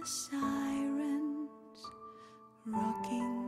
the sirens rocking